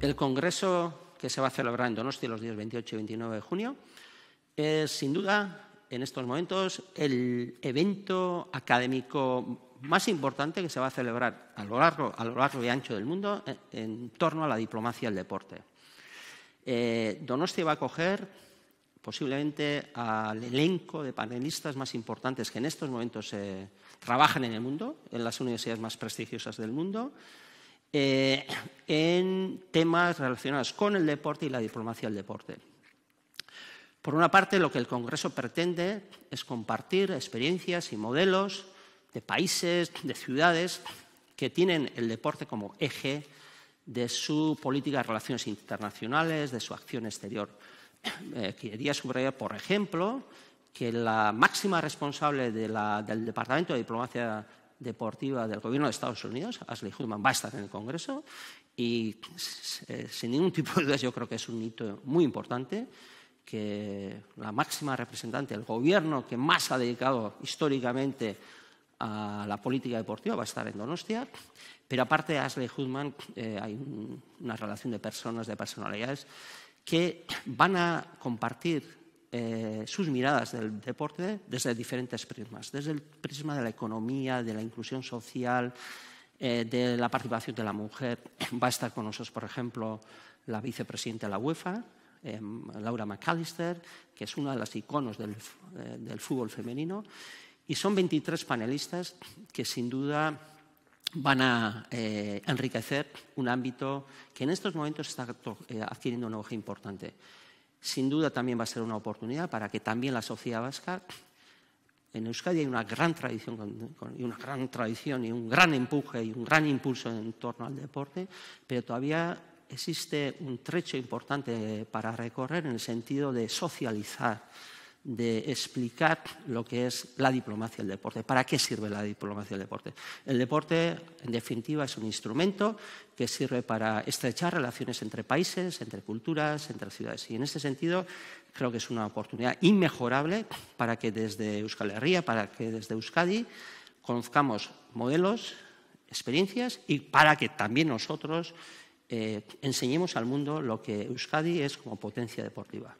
El congreso que se va a celebrar en Donosti los días 28 y 29 de junio es, sin duda, en estos momentos, el evento académico más importante que se va a celebrar a lo largo, y ancho del mundo eh, en, torno a la diplomacia del deporte. Eh, Donosti va a acoger posiblemente al elenco de panelistas más importantes que en estos momentos trabajan en el mundo, en las universidades más prestigiosas del mundo, en temas relacionados con el deporte y la diplomacia del deporte. Por una parte, lo que el Congreso pretende es compartir experiencias y modelos de países, de ciudades que tienen el deporte como eje de su política de relaciones internacionales, de su acción exterior. Eh, quería subrayar, por ejemplo, que la máxima responsable del Departamento de Diplomacia Deportiva del Gobierno de Estados Unidos, Ashley Goodman, va a estar en el Congreso y eh, sin ningún tipo de dudas yo creo que es un hito muy importante que la máxima representante del gobierno que más ha dedicado históricamente a la política deportiva va a estar en Donostia, pero aparte de Ashley Hoodman eh, hay una relación de personas, de personalidades que van a compartir eh, sus miradas del deporte desde diferentes prismas, desde el prisma de la economía, de la inclusión social, eh, de la participación de la mujer. Va a estar con nosotros, por ejemplo, la vicepresidenta de la UEFA, Laura McAllister, que es una de las iconos del fútbol femenino, y son 23 panelistas que sin duda van a eh, enriquecer un ámbito que en estos momentos está eh, adquiriendo un auge importante. Sin duda también va a ser una oportunidad para que también la sociedad vasca, en Euskadi hay una gran tradición y una gran tradición y un gran empuje y un gran impulso en torno al deporte, pero todavía existe un trecho importante para recorrer en el sentido de socializar de explicar lo que es la diplomacia del deporte. ¿Para qué sirve la diplomacia del deporte? El deporte, en definitiva, es un instrumento que sirve para estrechar relaciones entre países, entre culturas, entre ciudades. Y en este sentido, creo que es una oportunidad inmejorable para que desde Euskal Herria, para que desde Euskadi, conozcamos modelos, experiencias y para que también nosotros eh, enseñemos al mundo lo que Euskadi es como potencia deportiva.